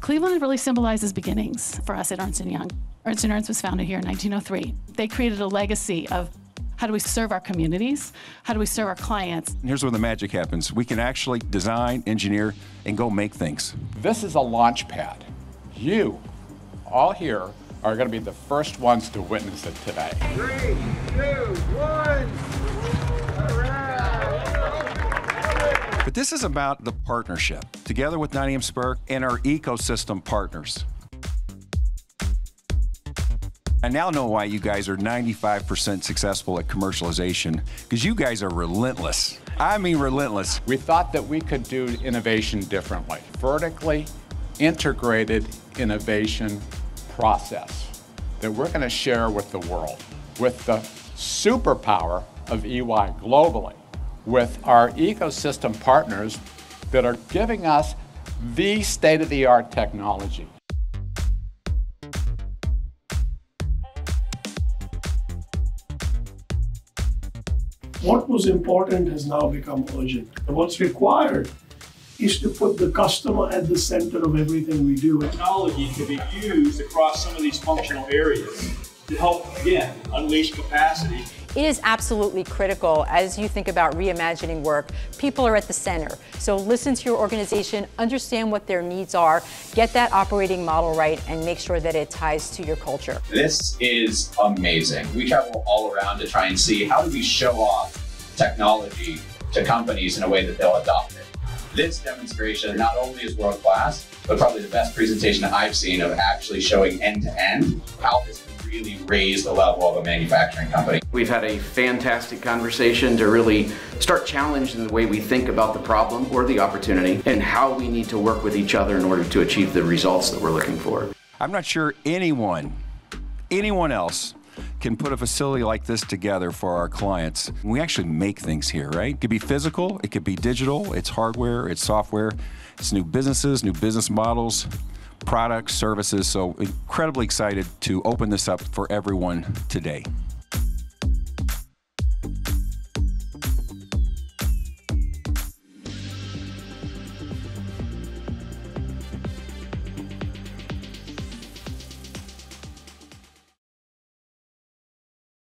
Cleveland really symbolizes beginnings for us at Ernst & Young. Ernst & Ernst was founded here in 1903. They created a legacy of how do we serve our communities? How do we serve our clients? Here's where the magic happens. We can actually design, engineer, and go make things. This is a launch pad. You, all here, are going to be the first ones to witness it today. Three, two, one. But this is about the partnership, together with Nottingham Spirk and our ecosystem partners. I now know why you guys are 95% successful at commercialization, because you guys are relentless. I mean relentless. We thought that we could do innovation differently. Vertically integrated innovation process that we're going to share with the world, with the superpower of EY globally, with our ecosystem partners that are giving us the state-of-the-art technology. what was important has now become urgent. And what's required is to put the customer at the center of everything we do. Technology can be used across some of these functional areas to help, again, unleash capacity. It is absolutely critical as you think about reimagining work. People are at the center. So listen to your organization, understand what their needs are, get that operating model right, and make sure that it ties to your culture. This is amazing. We travel all around to try and see how do we show off technology to companies in a way that they'll adopt it. This demonstration not only is world class, but probably the best presentation I've seen of actually showing end to end how this really raise the level of a manufacturing company. We've had a fantastic conversation to really start challenging the way we think about the problem or the opportunity and how we need to work with each other in order to achieve the results that we're looking for. I'm not sure anyone, anyone else can put a facility like this together for our clients. We actually make things here, right? It could be physical, it could be digital, it's hardware, it's software, it's new businesses, new business models, products, services. So incredibly excited to open this up for everyone today.